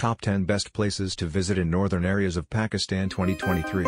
Top 10 Best Places to Visit in Northern Areas of Pakistan 2023